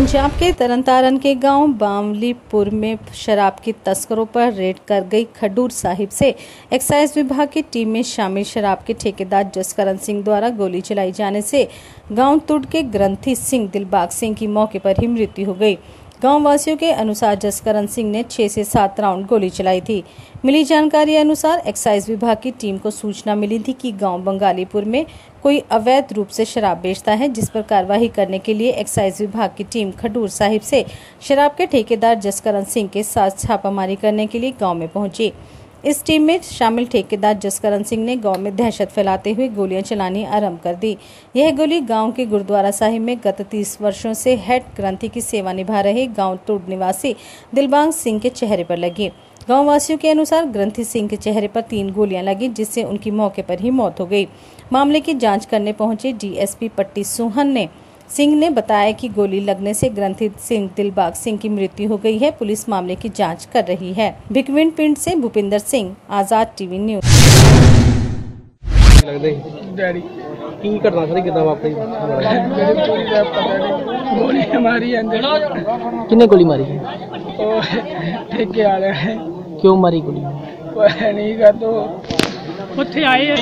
पंजाब के तरनतारन के गाँव बामलीपुर में शराब की तस्करों पर रेड कर गई खडूर साहिब से। एक्साइज विभाग की टीम में शामिल शराब के ठेकेदार जसकरण सिंह द्वारा गोली चलाई जाने से गाँव तुड के ग्रंथी सिंह दिलबाग सिंह की मौके पर ही मृत्यु हो गई। गाँव वासियों के अनुसार जसकरण सिंह ने छह से सात राउंड गोली चलाई थी। मिली जानकारी अनुसार एक्साइज विभाग की टीम को सूचना मिली थी कि गाँव बंगालीपुर में कोई अवैध रूप से शराब बेचता है, जिस पर कार्रवाई करने के लिए एक्साइज विभाग की टीम खडूर साहिब से शराब के ठेकेदार जसकरण सिंह के साथ छापामारी करने के लिए गाँव में पहुँची। इस टीम में शामिल ठेकेदार जसकरण सिंह ने गाँव में दहशत फैलाते हुए गोलियाँ चलानी आरंभ कर दी। यह गोली गाँव के गुरुद्वारा साहिब में गत 30 वर्षों से हेड ग्रंथी की सेवा निभा रहे गाँव तुड निवासी दिलबांग सिंह के चेहरे पर लगी। गाँव वासियों के अनुसार ग्रंथी सिंह के चेहरे पर तीन गोलियाँ लगी, जिससे उनकी मौके पर ही मौत हो गई। मामले की जाँच करने पहुँचे डीएसपी पट्टी सोहन ने। सिंह ने बताया कि गोली लगने से ग्रंथित सिंह दिलबाग सिंह की मृत्यु हो गई है। पुलिस मामले की जाँच कर रही है। भिकविन पिंड से भूपिंदर सिंह आज़ाद टीवी न्यूज़। की घटना सर कितना वापरी गोली मारी किन्ने गोली मारी ठेके वाले। क्यों मारी गोली? नहीं का तो। उठे आए।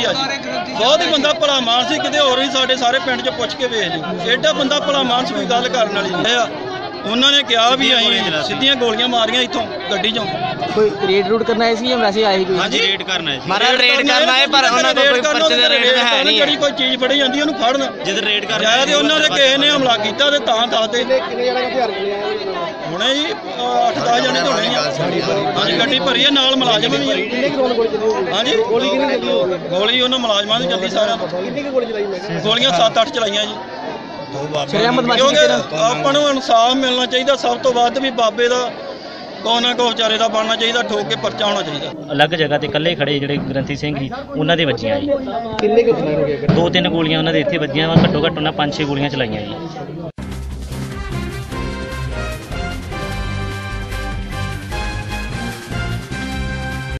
ਨਹੀਂ ਬਹੁਤ ਹੀ ਬੰਦਾ ਭਲਾ ਮਾਨਸ ਸੀ ਕਿਤੇ ਹੋਰ ਵੀ ਸਾਡੇ ਸਾਰੇ ਪਿੰਡ 'ਚ ਪੁੱਛ ਕੇ ਵੇਖ ਜੀ ਐਡਾ ਬੰਦਾ ਭਲਾ ਮਾਨਸ ਕੋਈ ਗੱਲ ਕਰਨ ਵਾਲੀ ਨਹੀਂ। ਆ ਉਹਨਾਂ ਨੇ ਕਿਹਾ ਵੀ ਅਸੀਂ ਸਿੱਧੀਆਂ ਗੋਲੀਆਂ ਮਾਰੀਆਂ ਇੱਥੋਂ ਗੱਡੀ 'ਚੋਂ। ਕੋਈ ਰੇਡ ਰੂਡ ਕਰਨਾ ਆਏ ਸੀ ਜਾਂ ਵੈਸੇ ਆਏ ਸੀ ਕੋਈ? ਹਾਂਜੀ ਰੇਡ ਕਰਨਾ ਹੈ ਮਾਰਾ ਰੇਡ ਕਰਨਾ ਹੈ ਪਰ ਉਹਨਾਂ ਕੋਲ ਕੋਈ ਪਰਚੇ ਦੇ ਰੇਡ ਹੈ ਨਹੀਂ ਜਿਹੜੀ ਕੋਈ ਚੀਜ਼ ਫੜੀ ਜਾਂਦੀ ਉਹਨੂੰ ਫੜਨ। ਜਦ ਰੇਡ ਕਰਨਾ ਜਾਇਆ ਤੇ ਉਹਨਾਂ ਦੇ ਕਿਸੇ ਨੇ ਹਮਲਾ ਕੀਤਾ ਤੇ ਤਾਂ ਦੱਸਦੇ ਕਿੰਨੇ ਜਣੇ ਹਥਿਆਰ ਚਲੇ ਆਏ ਹੁਣੇ ਜੀ 8-10 ਜਣੇ ਤਾਂ ਹੋਣੇ ਹੀ ਆ। ਹਾਂਜੀ ਗੱਡੀ ਭਰੀ ਹੈ ਨਾਲ ਮੁਲਾਜ਼ਮ ਵੀ ਆ। ਹਾਂਜੀ? ਗੋਲੀ ਕਿੰਨੀ ਚੱਲੀ ਹੋਈ ਗੋਲੀ ਉਹਨਾਂ ਮੁਲਾਜ਼ਮਾਂ ਦੀ ਚੱਲੀ ਸਾਰਿਆਂ ਤੋਂ। ਕਿੰਨੀ ਗੋਲੀ ਚਲਾਈ ਮੈਂ ਗੋਲੀਆਂ 7-8 ਚਲਾਈਆਂ ਜੀ। ਸ਼ਰਿਆਮ ਬਦਮਾਸ਼ੀ ਕਿਉਂਕਿ ਆਪਾਂ ਨੂੰ ਇਨਸਾਫ ਮਿਲਣਾ ਚਾਹੀਦਾ ਸਭ ਤੋਂ ਵੱਧ ਵੀ ਬਾਬੇ ਦਾ ਕੋ ਨਾ ਕੋ ਵਿਚਾਰੇ ਦਾ ਬਣਨਾ ਚਾਹੀਦਾ ਠੋਕ ਕੇ ਪਰਚਾ ਹੋਣਾ ਚਾਹੀਦਾ। ਅਲੱਗ ਜਗ੍ਹਾ ਤੇ ਇਕੱਲੇ ਖੜੇ ਜਿਹੜੇ ਗ੍ਰੰਥੀ ਸਿੰਘ ਸੀ ਉਹਨਾਂ ਦੇ ਵੱਜੀਆਂ ਜੀ। ਕਿੰਨੇ ਕੁ ਚਲਾਈ ਹੋਈ ਦੋ ਤਿੰਨ ਗੋਲੀਆਂ ਉਹਨਾਂ ਦੇ ਇੱਥੇ ਵੱਜੀਆਂ ਵਾ ਘੱਟੋ ਘੱਟ ਉਹਨਾਂ ਪੰਜ ਛੇ ਗੋਲੀਆਂ ਚਲਾਈਆਂ ਜੀ।